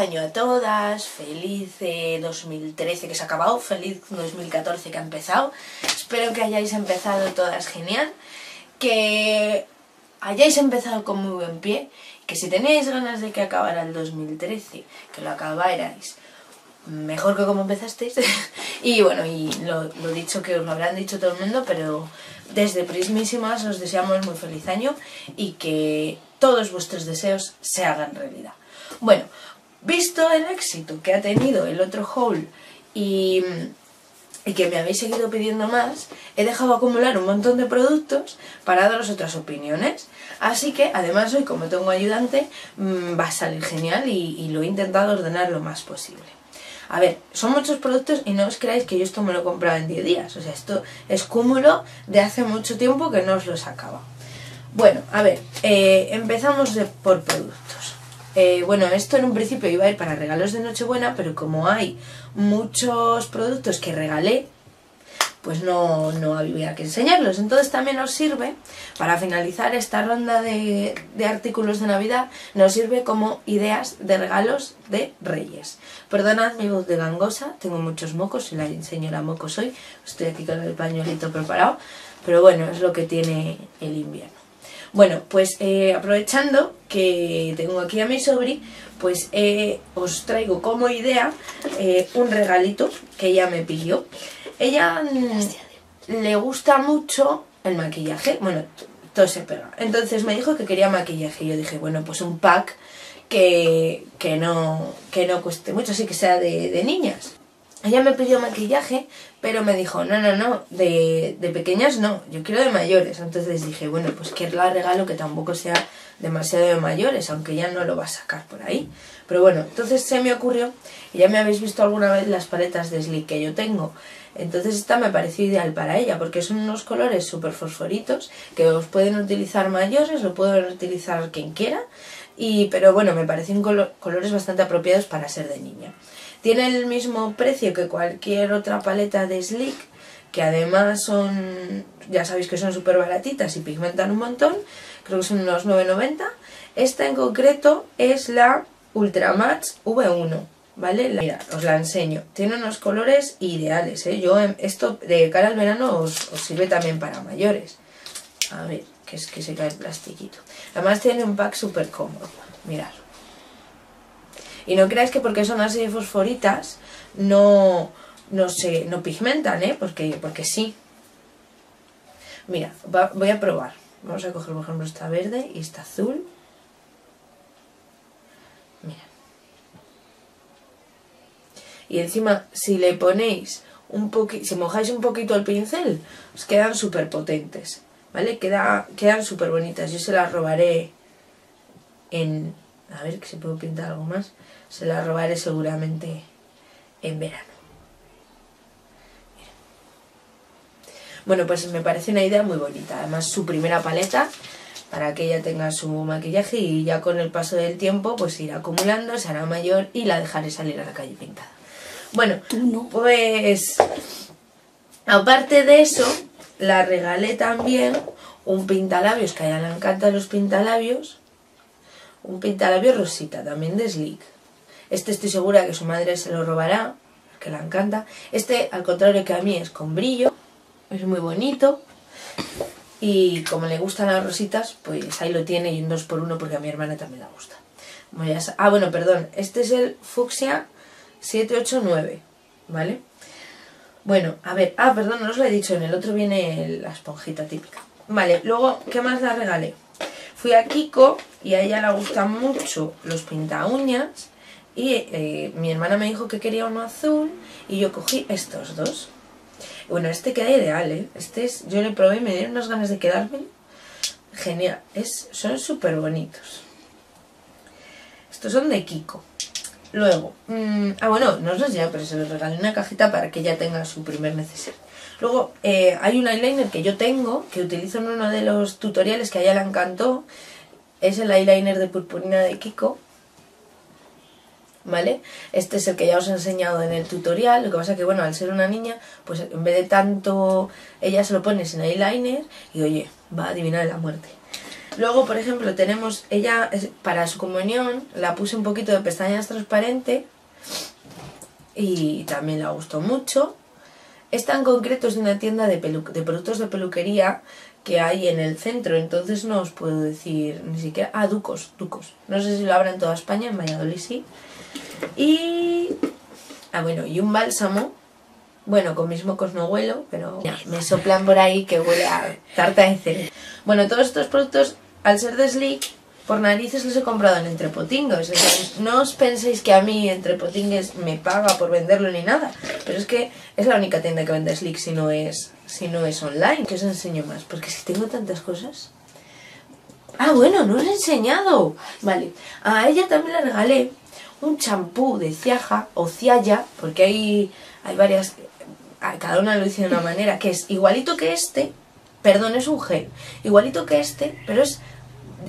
Año a todas, feliz 2013 que se ha acabado, feliz 2014 que ha empezado. Espero que hayáis empezado todas genial, que hayáis empezado con muy buen pie, que si tenéis ganas de que acabara el 2013, que lo acabarais mejor que como empezasteis. y bueno, y lo, lo, dicho que os lo habrán dicho todo el mundo, pero desde Prismísimas os deseamos muy feliz año y que todos vuestros deseos se hagan realidad. Bueno, visto el éxito que ha tenido el otro haul y, y que me habéis seguido pidiendo más, he dejado acumular un montón de productos para daros otras opiniones. Así que, además hoy como tengo ayudante, mmm, va a salir genial y, lo he intentado ordenar lo más posible. A ver, son muchos productos y no os creáis que yo esto me lo he comprado en 10 días. O sea, esto es cúmulo de hace mucho tiempo que no os lo sacaba. Bueno, a ver, eh, empezamos por productos. Eh, bueno, esto en un principio iba a ir para regalos de Nochebuena, pero como hay muchos productos que regalé, pues no, no había que enseñarlos. Entonces también nos sirve, para finalizar esta ronda de, de, artículos de Navidad, nos sirve como ideas de regalos de Reyes. Perdonad mi voz de gangosa, tengo muchos mocos y la señora mocos hoy, estoy aquí con el pañuelito preparado, pero bueno, es lo que tiene el invierno. Bueno, pues eh, aprovechando que tengo aquí a mi sobri, pues eh, os traigo como idea eh, un regalito que ella me pidió. Ella mm, le gusta mucho el maquillaje, bueno, todo se pega. Entonces me dijo que quería maquillaje y yo dije, bueno, pues un pack que, que, no, que no cueste mucho, así que sea de niñas. Ella me pidió maquillaje, pero me dijo, no, no, no, de, de, pequeñas no, yo quiero de mayores. Entonces dije, bueno, pues que la regalo que tampoco sea demasiado de mayores, aunque ya no lo va a sacar por ahí. Pero bueno, entonces se me ocurrió, y ya me habéis visto alguna vez las paletas de Sleek que yo tengo. Entonces esta me pareció ideal para ella, porque son unos colores súper fosforitos, que os pueden utilizar mayores, lo pueden utilizar quien quiera. Y, pero bueno, me parecen colo colores bastante apropiados para ser de niña. Tiene el mismo precio que cualquier otra paleta de Sleek, que además son, ya sabéis que son súper baratitas y pigmentan un montón, creo que son unos 9,90. Esta en concreto es la Ultra Match V1, ¿vale? La, mira, os la enseño. Tiene unos colores ideales, ¿eh? Yo, esto de cara al verano os, os sirve también para mayores. A ver, que es que se cae el plastiquito. Además tiene un pack súper cómodo, mirad. Y no creáis que porque son de fosforitas no, no, se, no pigmentan, ¿eh? Porque, porque sí. Mira, voy a probar. Vamos a coger, por ejemplo, esta verde y esta azul. Mira. Y encima, si le ponéis un poquito, si mojáis un poquito el pincel, os quedan súper potentes. ¿Vale? Queda, quedan súper bonitas. Yo se las robaré en... A ver si puedo pintar algo más. Se las robaré seguramente en verano. Mira. Bueno, pues me parece una idea muy bonita. Además, su primera paleta para que ella tenga su maquillaje y ya con el paso del tiempo pues irá acumulando, se hará mayor y la dejaré salir a la calle pintada. Bueno, no. pues aparte de eso, la regalé también un pintalabios, que a ella le encantan los pintalabios, un pintalabios rosita, también de Sleek. Este estoy segura que su madre se lo robará, que la encanta. Este, al contrario que a mí, es con brillo, es muy bonito. Y como le gustan las rositas, pues ahí lo tiene y un 2x1 porque a mi hermana también le gusta. Ah, bueno, perdón, este es el Fucsia 789, ¿vale? Bueno, a ver, ah, perdón, no os lo he dicho, en el otro viene la esponjita típica. Vale, luego, ¿qué más la regalé? Fui a Kiko y a ella le gustan mucho los pinta uñas y eh, mi hermana me dijo que quería uno azul y yo cogí estos dos. Bueno, este queda ideal, ¿eh? Este es, yo le probé y me dieron unas ganas de quedármelo. Genial, es, son súper bonitos. Estos son de Kiko. Luego, mmm, ah bueno, no os los llevo, pero se los regalé una cajita para que ella tenga su primer neceser. Luego, eh, hay un eyeliner que yo tengo, que utilizo en uno de los tutoriales que a ella le encantó. Es el eyeliner de purpurina de Kiko. ¿Vale? Este es el que ya os he enseñado en el tutorial. Lo que pasa que, bueno, al ser una niña, pues en vez de tanto ella se lo pone sin eyeliner y, oye, va a adivinar la muerte. Luego, por ejemplo, tenemos, ella para su comunión la puse un poquito de pestañas transparente y también le gustó mucho. Esta en concreto es una tienda de, de productos de peluquería que hay en el centro, entonces no os puedo decir ni siquiera... Ah, Ducos, Ducos. No sé si lo habrá en toda España, en Valladolid sí. Y... Ah, bueno, y un bálsamo. Bueno, con mis mocos no huelo, pero ya, me soplan por ahí que huele a tarta de cereza. Bueno, todos estos productos, al ser de Sleek, por narices los he comprado en Entrepotingues. O sea, no os penséis que a mí Entrepotingues me paga por venderlo ni nada. Pero es que es la única tienda que vende Sleek si no es, si no es online. Que os enseño más, porque que tengo tantas cosas. Ah, bueno, no os he enseñado. Vale, a ella también le regalé un champú de Ciaja o Ciaya, porque hay, hay varias, cada una lo dice de una manera, que es igualito que este, perdón, es un gel, igualito que este, pero es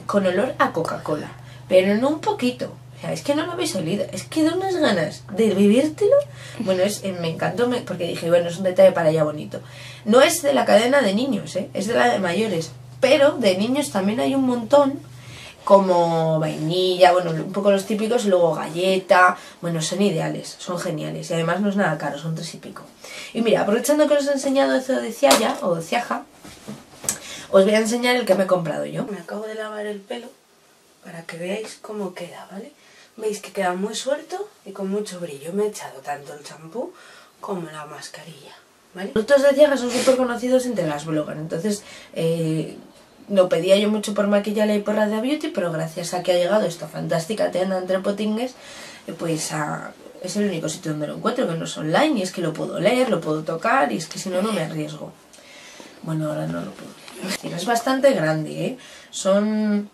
con olor a Coca-Cola, pero no un poquito. O sea, es que no lo habéis olido, es que da unas ganas de vivírtelo. Bueno, es, eh, me encantó me- porque dije, bueno, es un detalle para ella bonito. No es de la cadena de niños, ¿eh? es de la de mayores, pero de niños también hay un montón como vainilla, bueno, un poco los típicos, y luego galleta, bueno, son ideales, son geniales os voy a enseñar el que me he comprado yo. Me acabo de lavar el pelo para que veáis cómo queda, ¿vale? Veis que queda muy suelto y con mucho brillo. Me he echado tanto el champú como la mascarilla, ¿vale? Los productos de Ciaga son súper conocidos entre las bloggers, entonces eh, lo pedía yo mucho por maquillarle y por Radia Beauty, pero gracias a que ha llegado esta fantástica tienda entre potingues, eh, pues a- es el único sitio donde lo encuentro, que no es online, y es que lo puedo leer, lo puedo tocar, y es que si no, no me arriesgo. Bueno, ahora no lo puedo leer. Es bastante grande, ¿eh? Son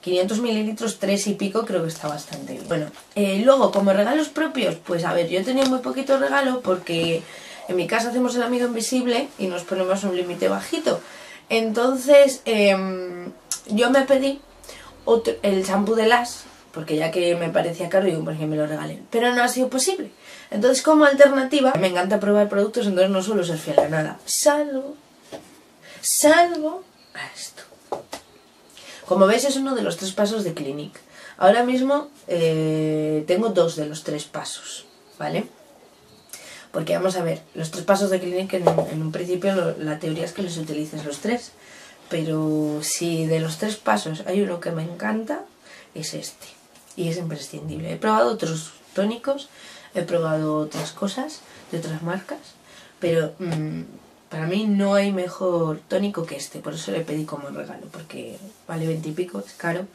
500 mililitros, 3 y pico, creo que está bastante bien. Bueno, eh, luego, como regalos propios, pues a ver, yo he tenido muy poquito regalo porque en mi casa hacemos el amigo invisible y nos ponemos un límite bajito. Entonces, em, yo me pedí el champú de las, porque ya que me parecía caro, digo, pues que me lo regalen. Pero no ha sido posible. Entonces, como alternativa, me encanta probar productos, entonces no suelo ser fiel a nada. Salvo, salvo a esto. Como veis es uno de los tres pasos de Clinic. Ahora mismo eh, tengo dos de los tres pasos, ¿vale? Porque vamos a ver, los tres pasos de Clinic en, un principio la teoría es que los utilices los tres. Pero si de los tres pasos hay uno que me encanta, es este. Y es imprescindible. He probado otros tónicos, he probado otras cosas de otras marcas, pero mm, para mí no hay mejor tónico que este. Por eso le pedí como regalo, porque vale 20 y pico, es caro.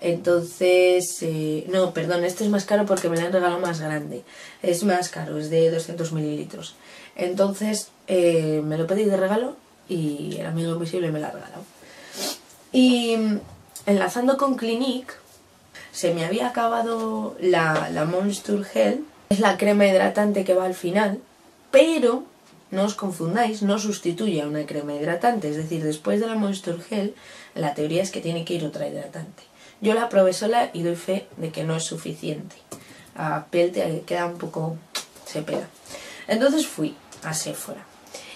Entonces, eh, no, perdón, este es más caro porque me lo han regalado más grande. Es más caro, es de 200 mililitros. Entonces, eh, me lo pedí de regalo y el amigo invisible me lo ha regalado. Y mm, enlazando con Clinique, se me había acabado la, la Monster Gel. Es la crema hidratante que va al final, pero no os confundáis, no sustituye a una crema hidratante. Es decir, después de la Monster Gel, la teoría es que tiene que ir otra hidratante. Yo la probé sola y doy fe de que no es suficiente. La piel te queda un poco... se pela. Entonces fui a Sephora.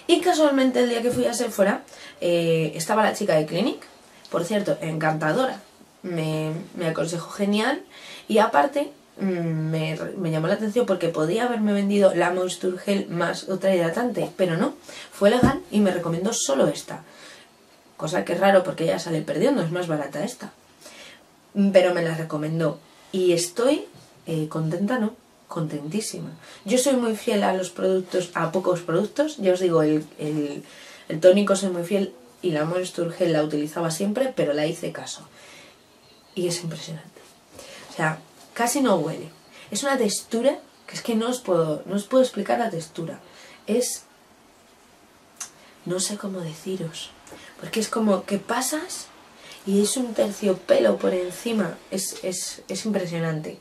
Y casualmente el día que fui a Sephora eh, estaba la chica de Clinic. Por cierto, encantadora. Me, me aconsejó genial. Y aparte me, llamó la atención porque podía haberme vendido la Moisture Gel más otra hidratante. Pero no. Fue legal y me recomendó solo esta. Cosa que es raro porque ya sale perdiendo. Es más barata esta pero me la recomendó y estoy eh, contenta, ¿no? Contentísima. Yo soy muy fiel a los productos, a pocos productos, ya os digo, el, el, tónico soy muy fiel y la Moisture Gel la utilizaba siempre, pero la hice caso. Y es impresionante. O sea, casi no huele. Es una textura que es que no os puedo, no os puedo explicar la textura. Es... No sé cómo deciros. Porque es como que pasas y es un terciopelo por encima. Es, es, es impresionante.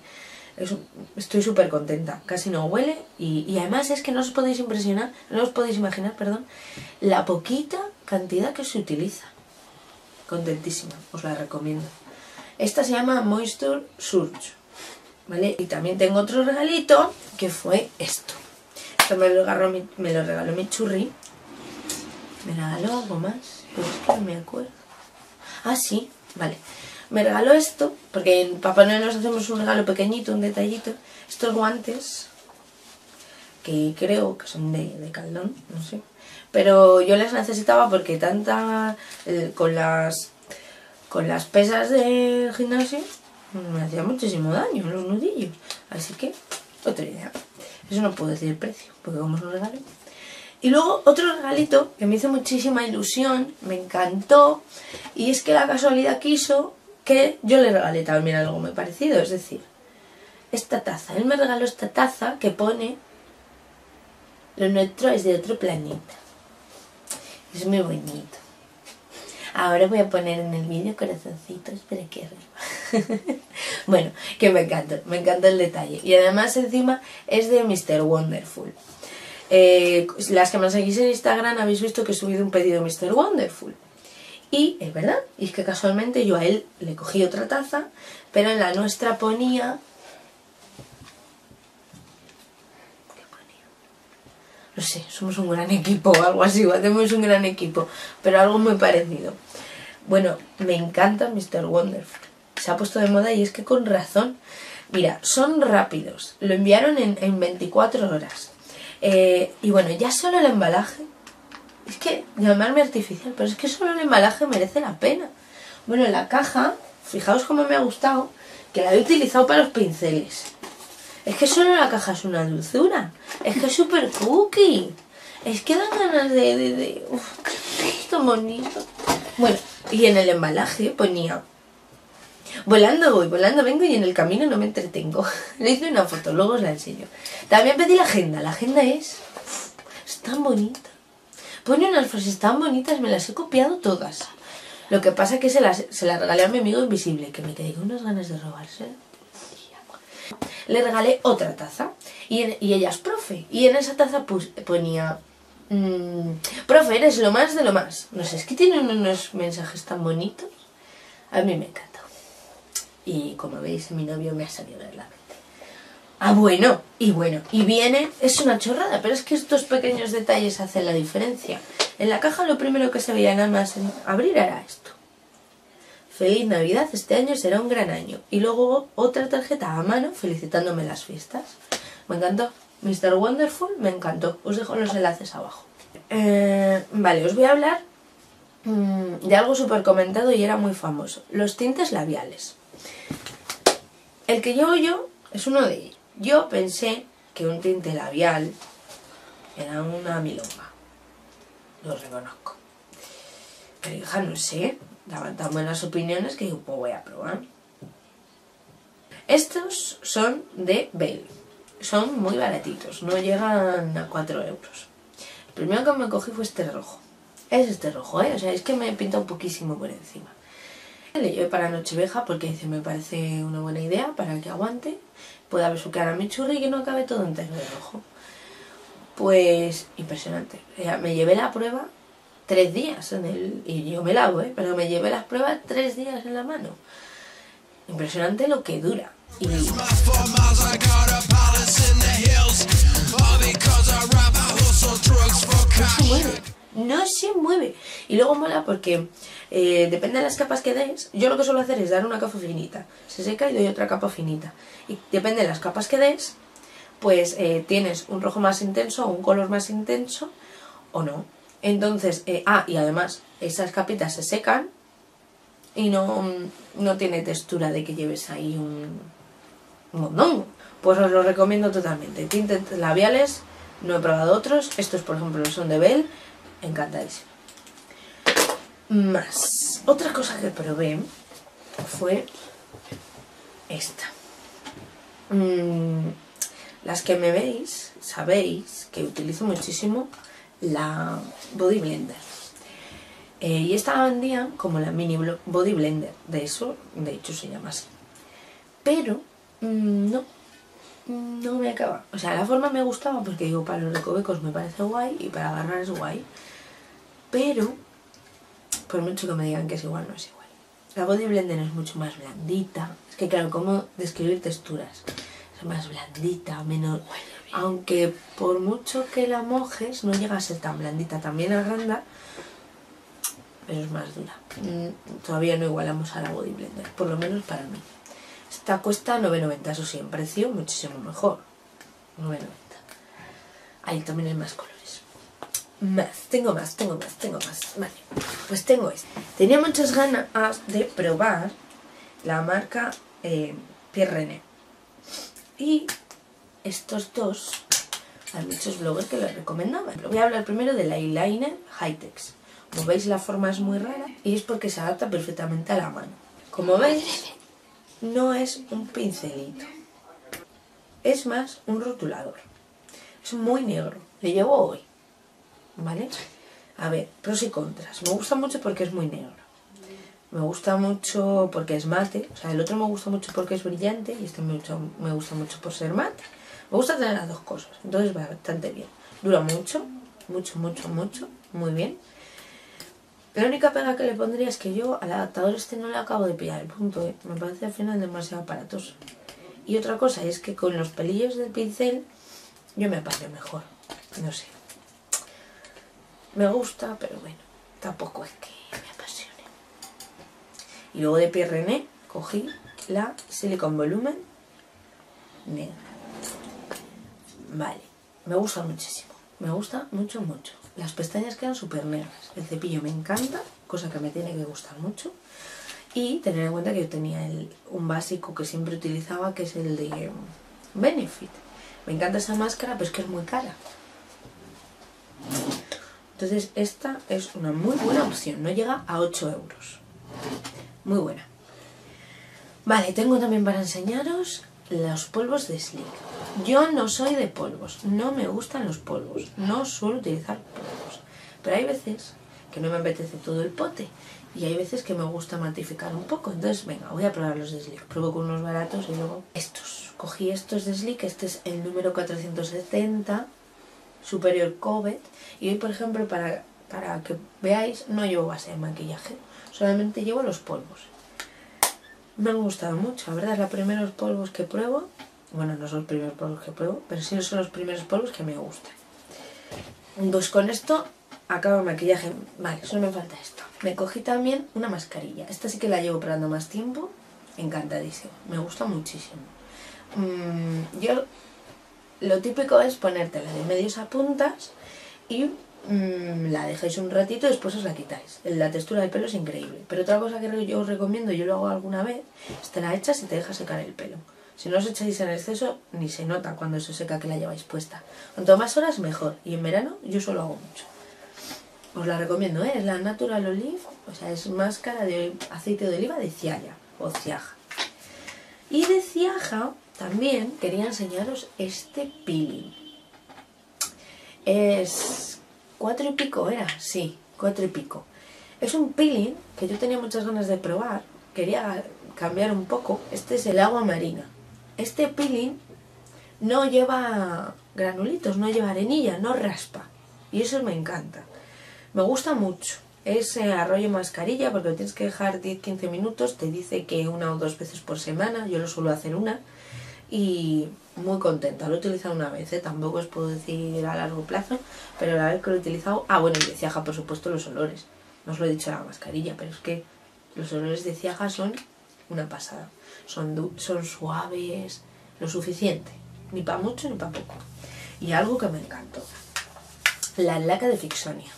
Estoy súper contenta. Casi no huele y además es que no os podéis impresionar, no os podéis imaginar, perdón, la poquita cantidad que se utiliza. Contentísima, os la recomiendo. Esta se llama Moisture Surge. ¿Vale? Y también tengo otro regalito que fue esto. Esto me lo regaló mi, me lo regaló mi churri. ¿Me regaló algo más? Pero es que no me acuerdo. Ah, sí, vale. Me regaló esto, porque en Papá Noel nos hacemos un regalo pequeñito, un detallito. Estos guantes, que creo que son de, de caldón, no sé. Pero yo les necesitaba porque tanta... eh, con las con las pesas del gimnasio me hacía muchísimo daño los nudillos. Así que, otra idea. Eso no puedo decir el precio, porque como es un regalo. Y luego otro regalito que me hizo muchísima ilusión, me encantó, y es que la casualidad quiso que yo le regalé también algo muy parecido, es decir, esta taza. Él me regaló esta taza que pone lo nuestro es de otro planeta. Es muy bonito. Ahora voy a poner en el vídeo corazoncitos para que. bueno, que me encanta, me encanta el detalle. Y además encima es de Mr. Wonderful. Eh, las que me seguís en Instagram habéis visto que he subido un pedido de Mr. Wonderful. Y es verdad, y es que casualmente yo a él le cogí otra taza, pero en la nuestra ponía... No sé, somos un gran equipo o algo así, hacemos un gran equipo, pero algo muy parecido. Bueno, me encanta Mr. Wonderful. Se ha puesto de moda y es que con razón. Mira, son rápidos. Lo enviaron en, en 24 horas. Eh, y bueno, ya solo el embalaje. Es que llamarme artificial, pero es que solo el embalaje merece la pena. Bueno, la caja, fijaos cómo me ha gustado, que la he utilizado para los pinceles. Es que solo la caja es una dulzura. Es que es súper cookie. Es que dan ganas de... de, de... Uf, qué bonito. Bueno, y en el embalaje ponía... Volando voy, volando vengo y en el camino no me entretengo. Le hice una foto, luego os la enseño. También pedí la agenda. La agenda es... Es tan bonita. Pone unas frases tan bonitas, me las he copiado todas. Lo que pasa es que se las, regalé a mi amigo invisible, que me quedé con unas ganas de robársela le regalé otra taza y, en- ella es profe y en esa taza ponía mm, profe eres lo más de lo más no sé es que tienen unos mensajes tan bonitos a mí me encanta y como veis mi novio me ha salido de la mente ah bueno y bueno y viene es una chorrada pero es que estos pequeños detalles hacen la diferencia en la caja lo primero que se veía nada más en abrir era esto Feliz Navidad, este año será un gran año. Y luego otra tarjeta a mano felicitándome las fiestas. Me encantó. Mr. Wonderful me encantó. Os dejo los enlaces abajo. Eh, vale, os voy a hablar mm, de algo súper comentado y era muy famoso. Los tintes labiales. El que llevo yo es uno de ellos. Yo pensé que un tinte labial era una milonga. Lo reconozco. Pero hija, no sé, daban tan buenas opiniones que digo, pues voy a probar. Estos son de Bale. Son muy baratitos, no llegan a 4 euros. El primero que me cogí fue este rojo. Es este rojo, ¿eh? O sea, es que me pinta un poquísimo por encima. Le llevé para Nochevieja porque dice, me parece una buena idea para que aguante, pueda besuquear a mi churri y que no acabe todo entero de rojo. Pues impresionante. Me llevé la prueba tres días en el. Y yo me lavo, ¿eh? Pero me llevé las pruebas tres días en la mano. Impresionante lo que dura. Y. No se mueve. Y luego mola porque eh, depende de las capas que des. Yo lo que suelo hacer es dar una capa finita. Se seca y doy otra capa finita. Y depende de las capas que des, pues eh, tienes un rojo más intenso o un color más intenso o no. Entonces, eh, ah, y además, esas capitas se secan y no, no tiene textura de que lleves ahí un, mondongo. Pues os lo recomiendo totalmente. Tintes labiales, no he probado otros. Estos, por ejemplo, son de Bell. Encantadísimo. Más. Otra cosa que probé fue esta. Mm, las que me veis, sabéis que utilizo muchísimo la Body Blender. Eh, y esta la como la mini Body Blender. De eso, de hecho, se llama así. Pero, mm, no. No me acaba. O sea, la forma me gustaba porque digo, para los recovecos me parece guay y para agarrar es guay. Pero, por mucho que me digan que es igual, no es igual. La Body Blender es mucho más blandita. Es que claro, ¿cómo describir texturas? Es más blandita, menos... Aunque por mucho que la mojes, no llega a ser tan blandita. También agranda, pero es más dura. Mm, Todavía no igualamos a la Body Blender, por lo menos para mí. Esta cuesta 9,90, eso sí, en precio muchísimo mejor. 9,90. Ahí también hay más colores. Más, tengo más, tengo más, tengo más. Vale, pues tengo este. Tenía muchas ganas de probar la marca eh, Pierre René. Y estos dos hay muchos bloggers que les recomendaban. Voy a hablar primero del eyeliner Hightex. Como veis la forma es muy rara y es porque se adapta perfectamente a la mano. Como veis, no es un pincelito. Es más un rotulador. Es muy negro. Le llevo hoy. ¿Vale? A ver, pros y contras. Me gusta mucho porque es muy negro. Me gusta mucho porque es mate. O sea, el otro me gusta mucho porque es brillante y este me gusta, mucho por ser mate. Me gusta tener las dos cosas. Entonces va bastante bien. Dura mucho, mucho, mucho, mucho. Muy bien. La única pega que le pondría es que yo al adaptador este no le acabo de pillar el punto. ¿eh? Me parece al final demasiado aparatoso. Y otra cosa es que con los pelillos del pincel yo me apaño mejor. No sé. Me gusta, pero bueno, tampoco es que me apasione. Y luego de Pierre René cogí la Silicon Volumen negra. Vale, me gusta muchísimo. Me gusta mucho, mucho. Las pestañas quedan súper negras. El cepillo me encanta, cosa que me tiene que gustar mucho. Y tener en cuenta que yo tenía el- un básico que siempre utilizaba, que es el de mm, Benefit. Me encanta esa máscara, pero es que es muy cara. Entonces esta es una muy buena opción, no llega a 8 euros. Muy buena. Vale, tengo también para enseñaros los polvos de Slick. Yo no soy de polvos, no me gustan los polvos, no suelo utilizar polvos. Pero hay veces que no me apetece todo el pote y hay veces que me gusta matificar un poco. Entonces, venga, voy a probar los de Slick. Pruebo con unos baratos y luego estos. Cogí estos de Slick, este es el número 470 Superior Covet. Y hoy, por ejemplo, para, para que veáis, no llevo base de maquillaje, solamente llevo los polvos. Me han gustado mucho, la verdad, es los primeros polvos que pruebo. Bueno, no son los primeros polvos que pruebo, pero sí son los primeros polvos que me gustan. Pues con esto acabo el maquillaje. Vale, solo me falta esto. Me cogí también una mascarilla. Esta sí que la llevo probando más tiempo. Encantadísimo. Me gusta muchísimo. Mm, yo lo típico es ponértela de medios a puntas y mm, la dejáis un ratito y después os la quitáis. La textura del pelo es increíble. Pero otra cosa que yo os recomiendo, yo lo hago alguna vez, es te la echas y te dejas secar el pelo. Si no os echáis en exceso, ni se nota cuando se seca que la lleváis puesta. Cuanto más horas, mejor. Y en verano yo solo hago mucho. Os la recomiendo, ¿eh? Es la Natural Olive, o sea, es máscara de aceite de oliva de Ciaya o Ciaja. Y de Ciaja también quería enseñaros este peeling. Es cuatro y pico, ¿era? Sí, cuatro y pico. Es un peeling que yo tenía muchas ganas de probar. Quería cambiar un poco. Este es el agua marina. Este peeling no lleva granulitos, no lleva arenilla, no raspa. Y eso me encanta. Me gusta mucho. Es eh, arroyo mascarilla porque lo tienes que dejar 10-15 minutos. Te dice que una o dos veces por semana. Yo lo suelo hacer una. Y muy contenta. Lo he utilizado una vez, ¿eh? tampoco os puedo decir a largo plazo. Pero la vez que lo he utilizado. Ah, bueno, y de Ciaja, por supuesto, los olores. No os lo he dicho a la mascarilla, pero es que los olores de Ciaja son una pasada. Son, son suaves, lo suficiente. Ni para mucho ni para poco. Y algo que me encantó. La laca de Fixonia.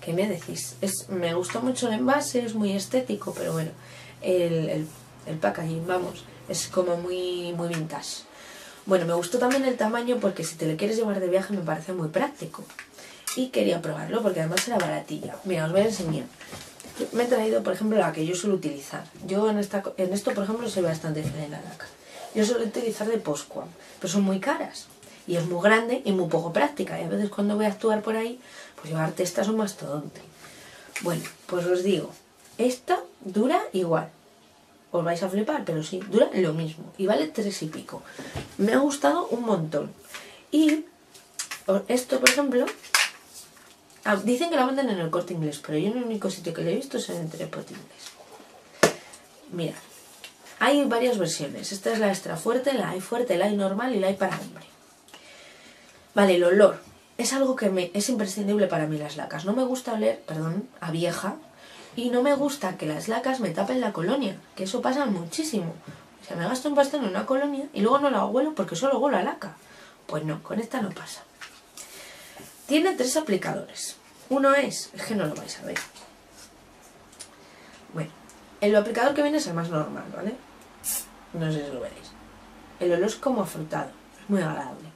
¿Qué me decís? Es, me gustó mucho el envase, es muy estético, pero bueno, el, el, el packaging, vamos, es como muy, muy vintage. Bueno, me gustó también el tamaño porque si te lo quieres llevar de viaje me parece muy práctico. Y quería probarlo porque además era baratilla. Mira, os voy a enseñar. Me he traído, por ejemplo, la que yo suelo utilizar. Yo en, esta, en esto, por ejemplo, soy bastante fiel la laca. Yo suelo utilizar de Postquam, pero son muy caras. Y es muy grande y muy poco práctica. Y a veces cuando voy a actuar por ahí, pues llevarte esta es un mastodonte. Bueno, pues os digo, esta dura igual. Os vais a flipar, pero sí, dura lo mismo. Y vale tres y pico. Me ha gustado un montón. Y esto, por ejemplo, ah, dicen que la venden en el corte inglés, pero yo en el único sitio que lo he visto es en el Trepot inglés. Mirad, hay varias versiones. Esta es la extra fuerte, la hay fuerte, la hay normal y la hay para hombre. Vale, el olor. Es algo que me, es imprescindible para mí las lacas. No me gusta oler, perdón, a vieja, Y no me gusta que las lacas me tapen la colonia, que eso pasa muchísimo. O sea, me gasto un pastel en una colonia y luego no la huelo porque solo huelo a laca. Pues no, con esta no pasa. Tiene tres aplicadores. Uno es, es que no lo vais a ver. Bueno, el aplicador que viene es el más normal, ¿vale? No sé si lo veréis. El olor es como afrutado, es muy agradable.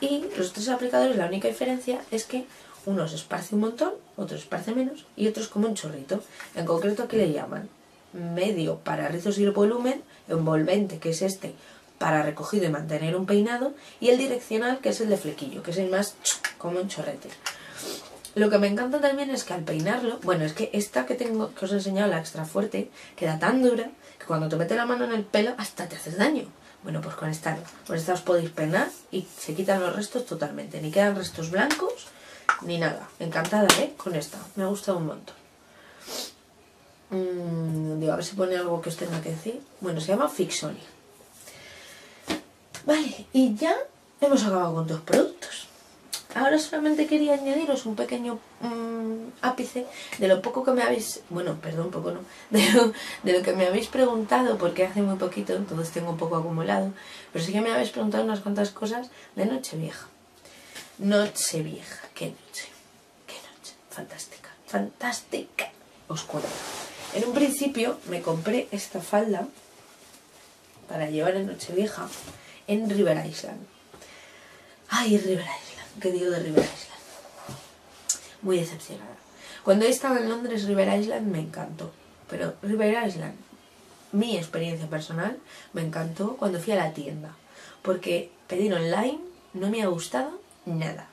Y los tres aplicadores, la única diferencia es que uno se esparce un montón, otro se esparce menos y otro es como un chorrito. En concreto, ¿qué le llaman? Medio para rizos y volumen, envolvente, que es este, para recogido y mantener un peinado, y el direccional, que es el de flequillo, que es el más como un chorrete. Lo que me encanta también es que al peinarlo, bueno, es que esta que tengo, que os he enseñado, la extra fuerte, queda tan dura que cuando te mete la mano en el pelo hasta te haces daño. Bueno, pues con esta. Con esta os podéis peinar y se quitan los restos totalmente. Ni quedan restos blancos, ni nada. Encantada, ¿eh? Con esta. Me ha gustado un montón. Mm, digo, a ver si pone algo que os tenga que decir. Bueno, se llama Fixoni. Vale, y ya hemos acabado con dos productos. Ahora solamente quería añadiros un pequeño mm, ápice de lo poco que me habéis, bueno, perdón, poco no, de lo, de lo que me habéis preguntado, porque hace muy poquito, entonces tengo un poco acumulado, pero sí que me habéis preguntado unas cuantas cosas de Nochevieja. Nochevieja, qué noche, qué noche, fantástica, fantástica. Os cuento. En un principio me compré esta falda para llevar en Nochevieja en River Island. Ay, River Island, ¿qué digo de River Island? Muy decepcionada. Cuando he estado en Londres, River Island me encantó. Pero River Island, mi experiencia personal, me encantó cuando fui a la tienda. Porque pedir online no me ha gustado nada.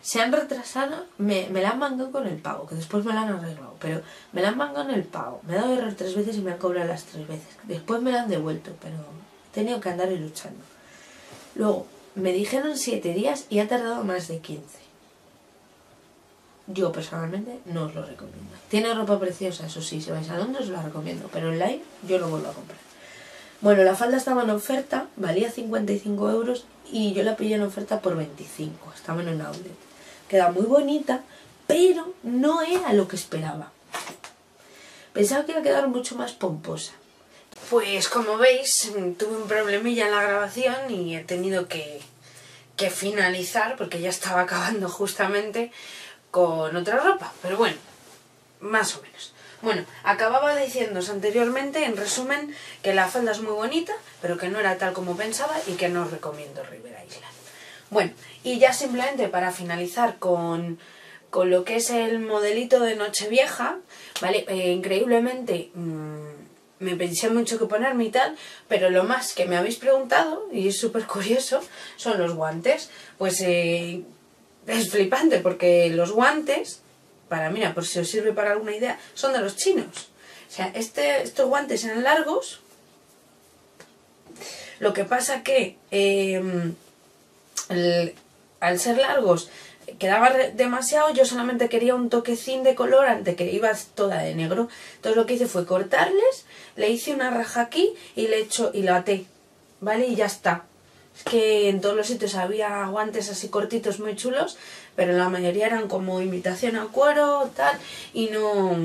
Se han retrasado, me, me la han mangado con el pago, que después me la han arreglado, pero me la han mangado en el pago. Me he dado error tres veces y me han cobrado las tres veces. Después me la han devuelto, pero he tenido que andar luchando. Luego, me dijeron 7 días y ha tardado más de 15. Yo personalmente no os lo recomiendo. Tiene ropa preciosa, eso sí, si vais a Londres os la recomiendo, pero online yo no vuelvo a comprar. Bueno, la falda estaba en oferta, valía 55 euros y yo la pillé en oferta por 25, estaba en un outlet. Queda muy bonita, pero no era lo que esperaba. Pensaba que iba a quedar mucho más pomposa. Pues como veis, tuve un problemilla en la grabación y he tenido que, que finalizar porque ya estaba acabando justamente con otra ropa. Pero bueno, más o menos. Bueno, acababa diciéndos anteriormente, en resumen, que la falda es muy bonita, pero que no era tal como pensaba y que no os recomiendo River Island. Bueno, y ya simplemente para finalizar con, con lo que es el modelito de Nochevieja, ¿vale? Eh, increíblemente mmm, me pensé mucho que ponerme y tal, pero lo más que me habéis preguntado, y es súper curioso, son los guantes. Pues eh, es flipante porque los guantes, para, mira, por si os sirve para alguna idea, son de los chinos. O sea, este, estos guantes eran largos, lo que pasa que el- al ser largos quedaba demasiado, yo solamente quería un toquecín de color ante que iba toda de negro. Entonces lo que hice fue cortarles, le hice una raja aquí y le echo y lo até, ¿vale? Y ya está. Que en todos los sitios había guantes así cortitos muy chulos, pero la mayoría eran como imitación a cuero, tal, y no,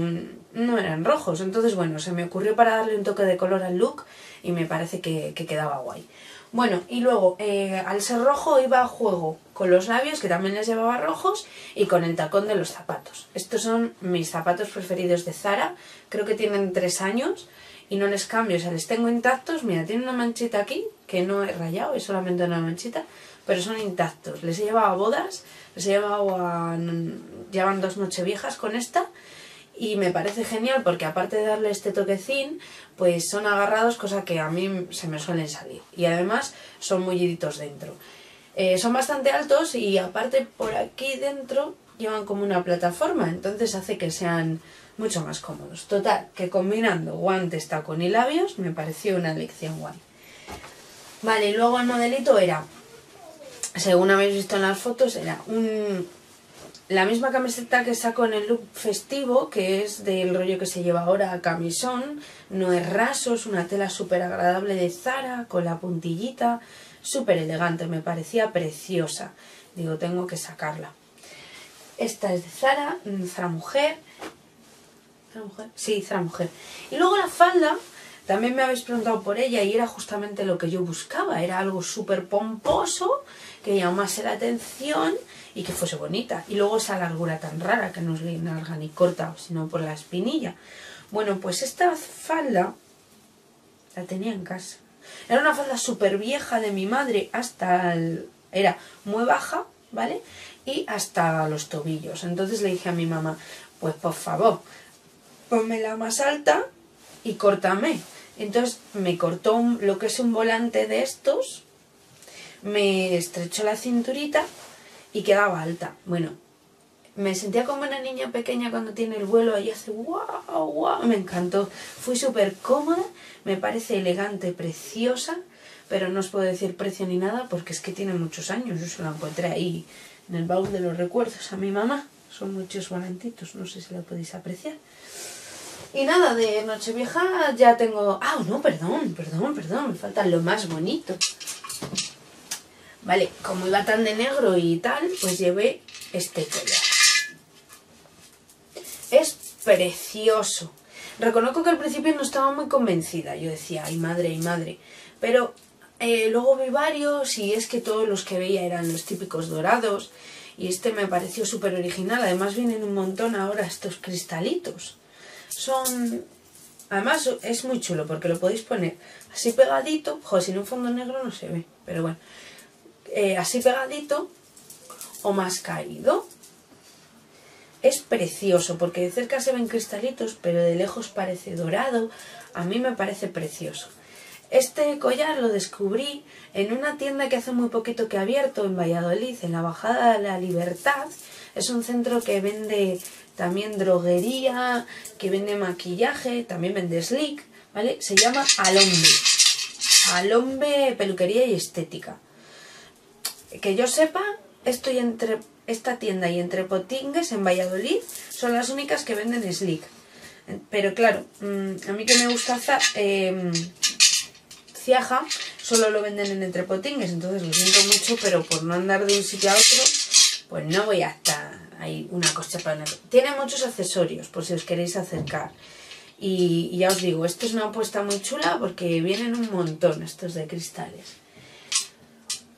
no eran rojos. Entonces, bueno, se me ocurrió para darle un toque de color al look y me parece que, que quedaba guay. Bueno, y luego, eh, al ser rojo, iba a juego con los labios, que también les llevaba rojos, y con el tacón de los zapatos. Estos son mis zapatos preferidos de Zara, creo que tienen tres años y no les cambio, o sea, les tengo intactos. Mira, tiene una manchita aquí, que no he rayado, es solamente una manchita, pero son intactos. Les he llevado a bodas, les he llevado a. Llevan dos nocheviejas con esta y me parece genial porque aparte de darle este toquecín, pues son agarrados, cosa que a mí se me suelen salir. Y además son mulliditos dentro. Eh, son bastante altos y aparte por aquí dentro llevan como una plataforma, entonces hace que sean mucho más cómodos. Total, que combinando guantes, tacón y labios me pareció una elección guay. Vale, luego el modelito era, según habéis visto en las fotos, era un, la misma camiseta que saco en el look festivo, que es del rollo que se lleva ahora camisón, no es raso, es una tela súper agradable de Zara, con la puntillita, súper elegante, me parecía preciosa. Digo, tengo que sacarla. Esta es de Zara, mm, Zara Mujer, Zara Mujer. Sí, Zara Mujer. Y luego la falda, también me habéis preguntado por ella y era justamente lo que yo buscaba. Era algo súper pomposo, que llamase la atención y que fuese bonita. Y luego esa largura tan rara, que no es ni larga ni corta, sino por la espinilla. Bueno, pues esta falda la tenía en casa. Era una falda súper vieja de mi madre hasta el... Era muy baja, ¿vale? Y hasta los tobillos. Entonces le dije a mi mamá, pues por favor, la más alta y córtame. Entonces me cortó lo que es un volante de estos, me estrechó la cinturita y quedaba alta. Bueno, me sentía como una niña pequeña cuando tiene el vuelo y hace guau, guau, me encantó. Fui súper cómoda, me parece elegante, preciosa, pero no os puedo decir precio ni nada porque es que tiene muchos años. Yo se la encontré ahí en el baúl de los recuerdos a mi mamá. Son muchos volantitos, no sé si lo podéis apreciar. Y nada, de Nochevieja ya tengo... Ah, no, perdón, perdón, perdón, me falta lo más bonito. Vale, como iba tan de negro y tal, pues llevé este collar. Es precioso. Reconozco que al principio no estaba muy convencida. Yo decía, ay madre, ay madre. Pero eh, luego vi varios y es que todos los que veía eran los típicos dorados. Y este me pareció súper original. Además vienen un montón ahora estos cristalitos. Son... Además es muy chulo porque lo podéis poner así pegadito. Joder, sin un fondo negro no se ve. Pero bueno. Eh, así pegadito o más caído. Es precioso porque de cerca se ven cristalitos, pero de lejos parece dorado. A mí me parece precioso. Este collar lo descubrí en una tienda que hace muy poquito que ha abierto en Valladolid, en la Bajada de la Libertad. Es un centro que vende también droguería, que vende maquillaje, también vende slick, ¿vale? Se llama Alombe. Alombe Peluquería y Estética. Que yo sepa, estoy entre esta tienda y entre Potingues en Valladolid son las únicas que venden slick. Pero claro, mm, a mí que me gusta em, Ciaja, solo lo venden en Entre Potingues, entonces lo siento mucho, pero por no andar de un sitio a otro, pues no voy hasta ahí una cosa para. Tiene muchos accesorios, por si os queréis acercar. Y, y ya os digo, esto es una apuesta muy chula porque vienen un montón estos de cristales.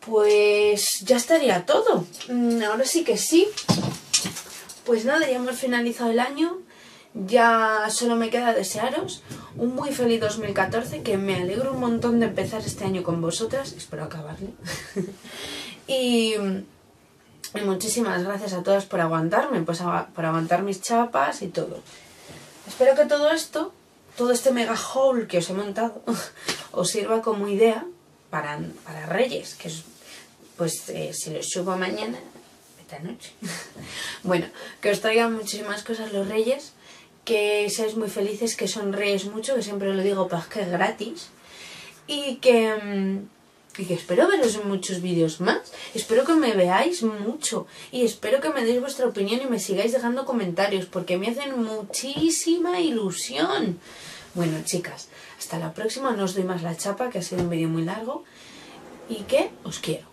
Pues ya estaría todo. Mm, Ahora sí que sí. Pues nada, ya hemos finalizado el año. Ya solo me queda desearos un muy feliz 2014, que me alegro un montón de empezar este año con vosotras. Espero acabarlo. y, muchísimas gracias a todas por aguantarme, pues por aguantar mis chapas y todo. Espero que todo esto, todo este mega haul que os he montado, os sirva como idea para, para Reyes, que es, pues eh, si lo subo mañana, esta noche. bueno, que os traigan muchísimas cosas los Reyes, que seáis muy felices, que sonreéis mucho, que siempre lo digo, pues que es gratis. Y que, mm, y que espero veros en muchos vídeos más. Espero que me veáis mucho. Y espero que me deis vuestra opinión y me sigáis dejando comentarios, porque me hacen muchísima ilusión. Bueno, chicas, hasta la próxima. No os doy más la chapa, que ha sido un vídeo muy largo. Y que os quiero.